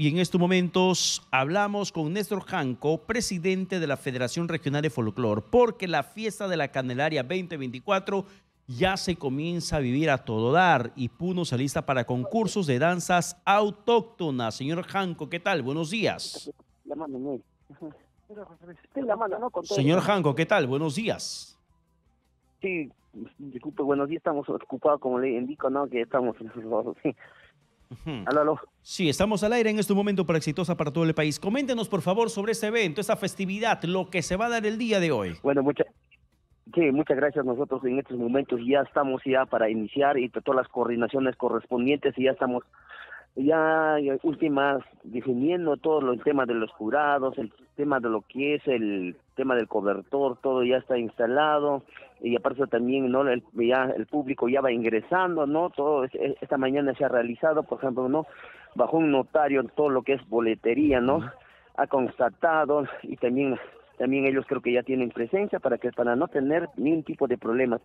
Y en estos momentos hablamos con Néstor Janco, presidente de la Federación Regional de Folclor, porque la fiesta de la Candelaria 2024 ya se comienza a vivir a todo dar y Puno se lista para concursos de danzas autóctonas. Señor Janco, ¿qué tal? Buenos días. Señor Janco, ¿qué tal? Buenos días. Sí, disculpe, buenos días. Estamos ocupados, como le indico, ¿no? Que estamos... Sí Sí, estamos al aire en este momento para Exitosa para todo el país. Coméntenos, por favor, sobre este evento, esta festividad, lo que se va a dar el día de hoy. Bueno, muchas Sí, muchas gracias. Nosotros en estos momentos ya estamos ya para iniciar y todas las coordinaciones correspondientes y ya estamos ya últimas definiendo todo el tema de los jurados, el tema de lo que es el tema del cobertor, todo ya está instalado y aparte también no el, ya el público ya va ingresando, no todo esta mañana se ha realizado, por ejemplo, no bajo un notario todo lo que es boletería, no ha constatado y también también ellos creo que ya tienen presencia para que para no tener ningún tipo de problemas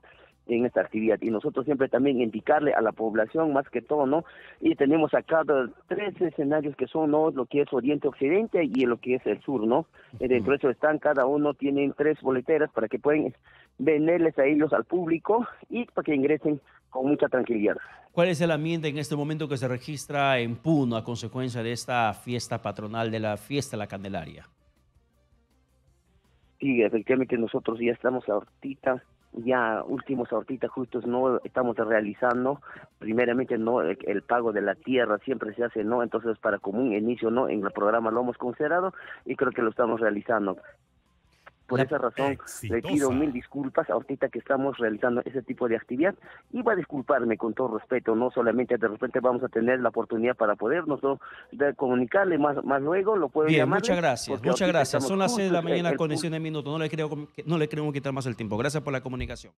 en esta actividad y nosotros siempre también indicarle a la población más que todo no y tenemos acá tres escenarios que son no lo que es oriente occidente y lo que es el sur no dentro de eso están cada uno tienen tres boleteras para que puedan venderles a ellos al público y para que ingresen con mucha tranquilidad. ¿Cuál es el ambiente en este momento que se registra en Puno a consecuencia de esta fiesta patronal de la fiesta de la Candelaria? Sí, efectivamente nosotros ya estamos ahorita, ya últimos ahorita justos no estamos realizando, primeramente no el, pago de la tierra siempre se hace no, entonces para común inicio no en el programa lo hemos considerado y creo que lo estamos realizando. Por esa razón le pido mil disculpas ahorita que estamos realizando ese tipo de actividad y va a disculparme con todo respeto, no solamente de repente vamos a tener la oportunidad para podernos de comunicarle más, más luego, lo puedo Bien, muchas gracias, muchas gracias. Son las 6 de la mañana con 19 minutos, no le, creo, no le queremos quitar más el tiempo. Gracias por la comunicación.